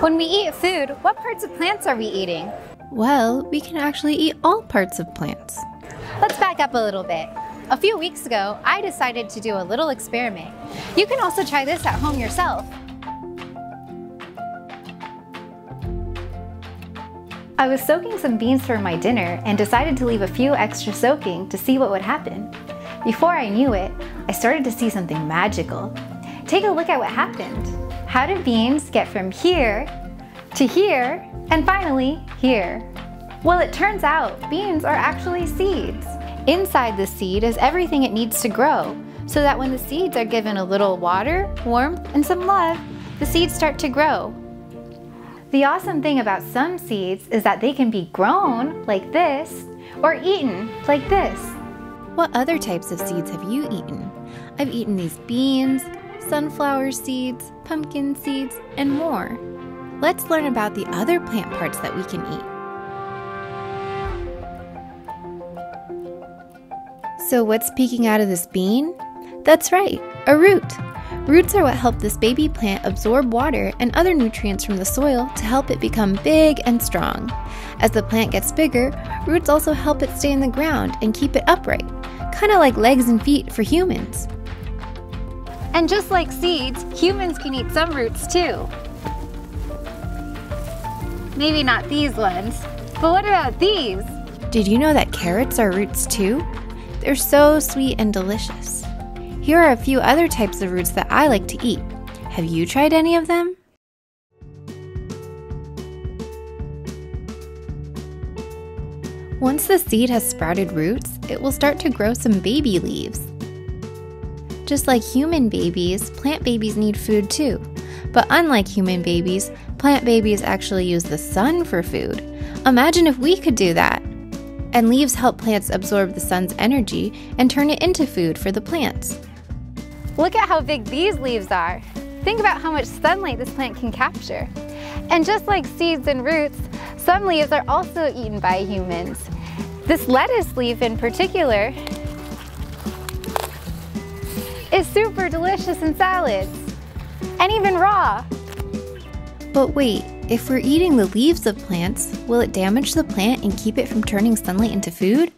When we eat food, what parts of plants are we eating? Well, we can actually eat all parts of plants. Let's back up a little bit. A few weeks ago, I decided to do a little experiment. You can also try this at home yourself. I was soaking some beans for my dinner and decided to leave a few extra soaking to see what would happen. Before I knew it, I started to see something magical. Take a look at what happened. How do beans get from here to here and finally here? Well, it turns out beans are actually seeds. Inside the seed is everything it needs to grow, so that when the seeds are given a little water, warmth, and some love, the seeds start to grow. The awesome thing about some seeds is that they can be grown like this or eaten like this. What other types of seeds have you eaten? I've eaten these beans, sunflower seeds, pumpkin seeds, and more. Let's learn about the other plant parts that we can eat. So what's peeking out of this bean? That's right, a root. Roots are what help this baby plant absorb water and other nutrients from the soil to help it become big and strong. As the plant gets bigger, roots also help it stay in the ground and keep it upright, kind of like legs and feet for humans. And just like seeds, humans can eat some roots too. Maybe not these ones, but what about these? Did you know that carrots are roots too? They're so sweet and delicious. Here are a few other types of roots that I like to eat. Have you tried any of them? Once the seed has sprouted roots, it will start to grow some baby leaves. Just like human babies, plant babies need food too. But unlike human babies, plant babies actually use the sun for food. Imagine if we could do that! And leaves help plants absorb the sun's energy and turn it into food for the plants. Look at how big these leaves are. Think about how much sunlight this plant can capture. And just like seeds and roots, some leaves are also eaten by humans. This lettuce leaf in particular super delicious in salads and even raw. But wait, if we're eating the leaves of plants, will it damage the plant and keep it from turning sunlight into food?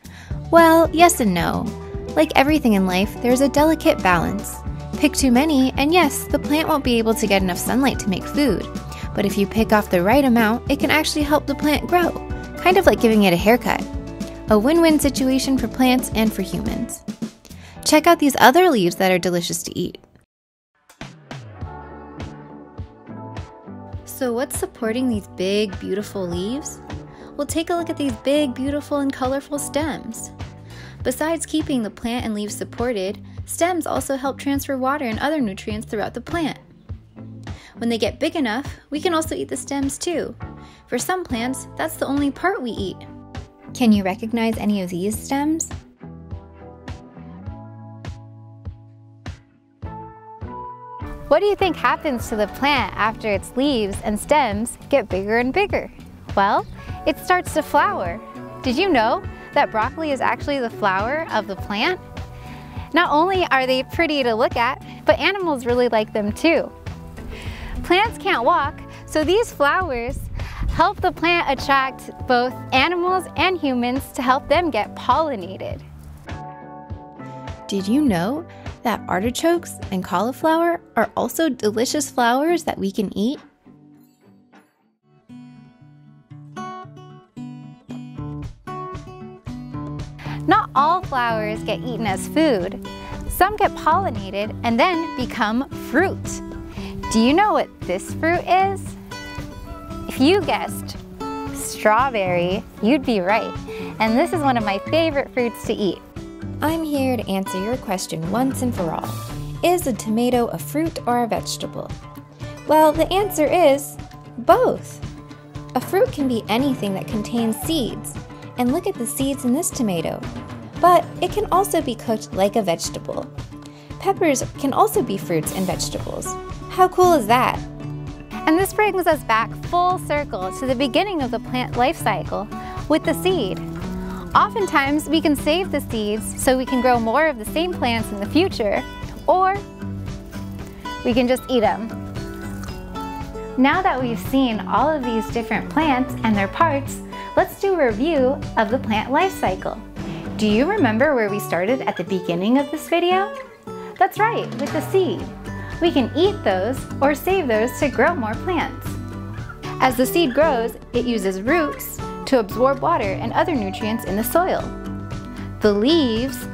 Well, yes and no. Like everything in life, there's a delicate balance. Pick too many, and yes, the plant won't be able to get enough sunlight to make food. But if you pick off the right amount, it can actually help the plant grow, kind of like giving it a haircut. A win win situation for plants and for humans. Check out these other leaves that are delicious to eat. So, what's supporting these big, beautiful leaves? Well, take a look at these big, beautiful, and colorful stems. Besides keeping the plant and leaves supported, stems also help transfer water and other nutrients throughout the plant. When they get big enough, we can also eat the stems too. For some plants, that's the only part we eat. Can you recognize any of these stems? What do you think happens to the plant after its leaves and stems get bigger and bigger? Well, it starts to flower. Did you know that broccoli is actually the flower of the plant? Not only are they pretty to look at, but animals really like them too. Plants can't walk, so these flowers help the plant attract both animals and humans to help them get pollinated. Did you know that artichokes and cauliflower are also delicious flowers that we can eat? Not all flowers get eaten as food. Some get pollinated and then become fruit. Do you know what this fruit is? If you guessed strawberry, you'd be right. And this is one of my favorite fruits to eat. I'm here to answer your question once and for all. Is a tomato a fruit or a vegetable? Well, the answer is both. A fruit can be anything that contains seeds, and look at the seeds in this tomato. But it can also be cooked like a vegetable. Peppers can also be fruits and vegetables. How cool is that? And this brings us back full circle to the beginning of the plant life cycle with the seed. Oftentimes, we can save the seeds so we can grow more of the same plants in the future, or we can just eat them. Now that we've seen all of these different plants and their parts, let's do a review of the plant life cycle. Do you remember where we started at the beginning of this video? That's right, with the seed. We can eat those or save those to grow more plants. As the seed grows, it uses roots to absorb water and other nutrients in the soil. The leaves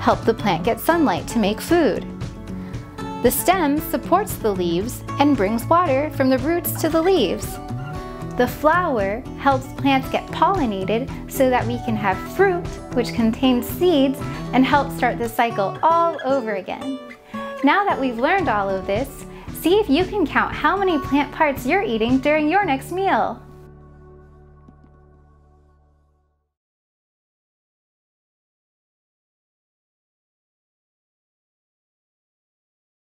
help the plant get sunlight to make food. The stem supports the leaves and brings water from the roots to the leaves. The flower helps plants get pollinated so that we can have fruit, which contains seeds and helps start the cycle all over again. Now that we've learned all of this, see if you can count how many plant parts you're eating during your next meal.